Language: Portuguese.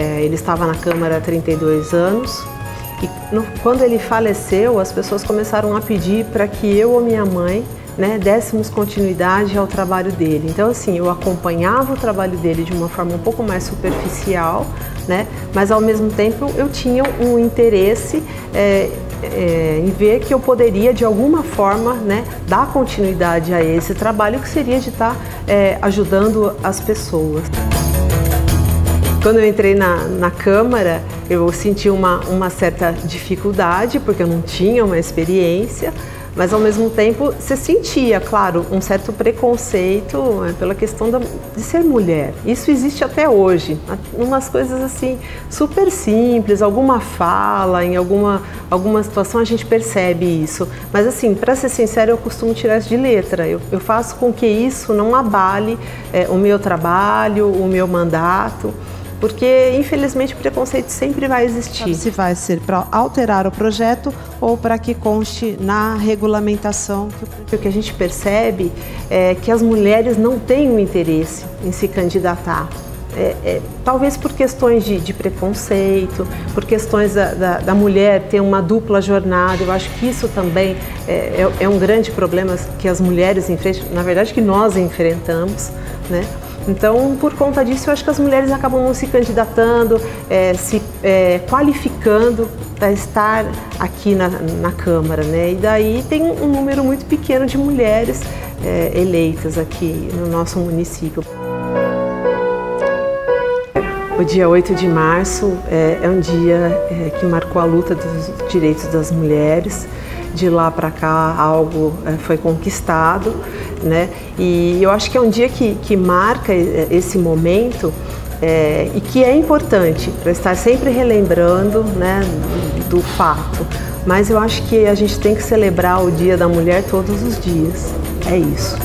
É, ele estava na Câmara há 32 anos e no, quando ele faleceu, as pessoas começaram a pedir para que eu ou minha mãe né, dessemos continuidade ao trabalho dele. Então, assim, eu acompanhava o trabalho dele de uma forma um pouco mais superficial, né, mas ao mesmo tempo eu tinha um interesse é, é, em ver que eu poderia, de alguma forma, né, dar continuidade a esse trabalho que seria de estar é, ajudando as pessoas. Quando eu entrei na, na Câmara, eu senti uma, uma certa dificuldade, porque eu não tinha uma experiência, mas ao mesmo tempo você sentia, claro, um certo preconceito né, pela questão da, de ser mulher. Isso existe até hoje, umas coisas assim super simples, alguma fala, em alguma, alguma situação a gente percebe isso. Mas assim, para ser sincero, eu costumo tirar isso de letra. Eu, eu faço com que isso não abale é, o meu trabalho, o meu mandato porque infelizmente o preconceito sempre vai existir. Se vai ser para alterar o projeto ou para que conste na regulamentação. O que a gente percebe é que as mulheres não têm o interesse em se candidatar. É, é, talvez por questões de, de, preconceito, por questões da, da, da, mulher ter uma dupla jornada. Eu acho que isso também é, é, é um grande problema que as mulheres enfrentam, na verdade que nós enfrentamos, né? Então, por conta disso, eu acho que as mulheres acabam se candidatando, é, se é, qualificando para estar aqui na, na, Câmara, né? E daí tem um número muito pequeno de mulheres é, eleitas aqui no nosso município. O dia 8 de março é, é um dia é, que marcou a luta dos direitos das mulheres. De lá para cá, algo é, foi conquistado né? E eu acho que é um dia que, que marca esse momento é, e que é importante para estar sempre relembrando né, do, do fato. Mas eu acho que a gente tem que celebrar o Dia da Mulher todos os dias. É isso.